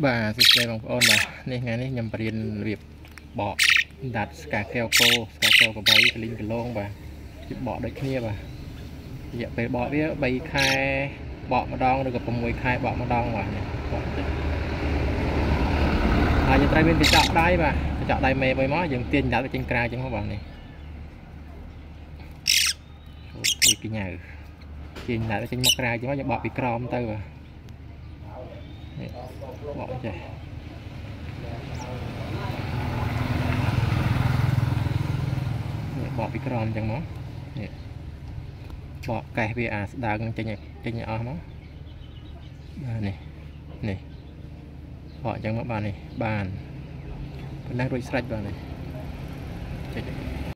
បាទសួស្តីបងប្អូនបាទនេះថ្ងៃនេះខ្ញុំបរៀនរបៀបបកដាត់ស្កាកែវគោស្កាកែវក្របីកលីងកលងបាទពីបកដូចគ្នាបាទរយៈពេលបកវា3ខែបកម្ដងឬក៏6ខែបកម្ដងបាទនេះបកតិចហើយយើងត្រូវមានកញ្ចក់ដៃបាទកញ្ចក់ដៃមេមួយមកយើងទាញដាត់វាចេញក្រៅចឹងមកបាទនេះអូពីកញ្ញៅទាញដាត់វាចេញមកក្រៅចឹងមកយើងបកពីក្រោមទៅបាទ នេះបកចេះនេះបកពីក្រោមអញ្ចឹងមកនេះបកកេះវាអាស្ដើងចេញឲ្យចេញឲ្យអស់មកបាទនេះនេះបកអញ្ចឹងមកបាទនេះបានប៉ុណ្ណឹងរួចស្រេចបាទនេះចេញ